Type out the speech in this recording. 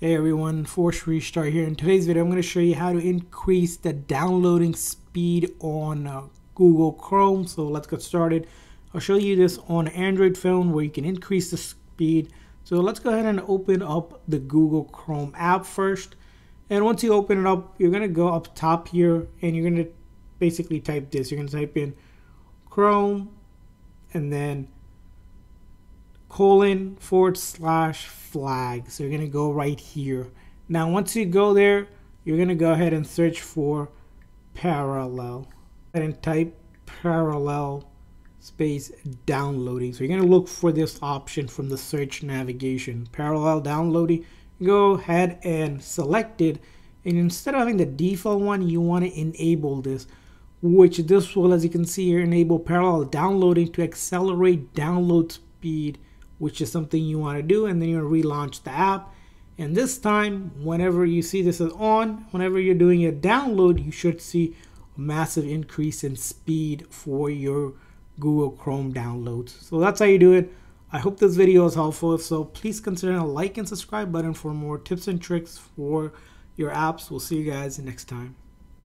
Hey everyone, Force Restart here. In today's video, I'm going to show you how to increase the downloading speed on uh, Google Chrome. So let's get started. I'll show you this on Android phone where you can increase the speed. So let's go ahead and open up the Google Chrome app first. And once you open it up, you're going to go up top here and you're going to basically type this. You're going to type in Chrome and then colon forward slash flag. So you're going to go right here. Now, once you go there, you're going to go ahead and search for parallel and type parallel space downloading. So you're going to look for this option from the search navigation, parallel downloading. Go ahead and select it. And instead of having the default one, you want to enable this, which this will, as you can see here, enable parallel downloading to accelerate download speed which is something you want to do and then you relaunch the app. And this time whenever you see this is on whenever you're doing a download you should see a massive increase in speed for your Google Chrome downloads. So that's how you do it. I hope this video is helpful. So please consider a like and subscribe button for more tips and tricks for your apps. We'll see you guys next time